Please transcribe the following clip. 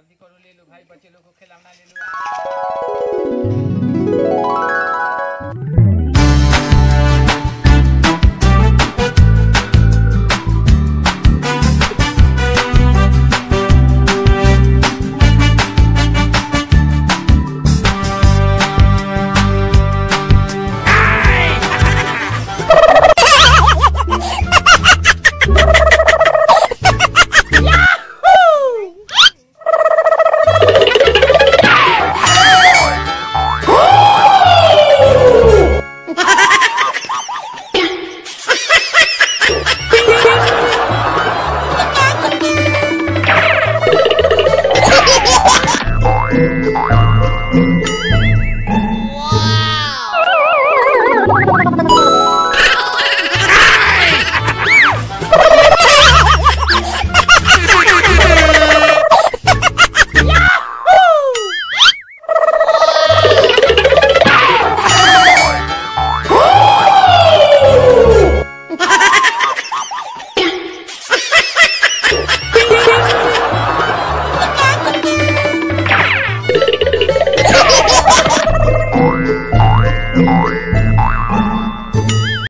जल्दी करो ले लो भाई बच्चे लोग को खिलौना ले लो आओ। Oh, Oh,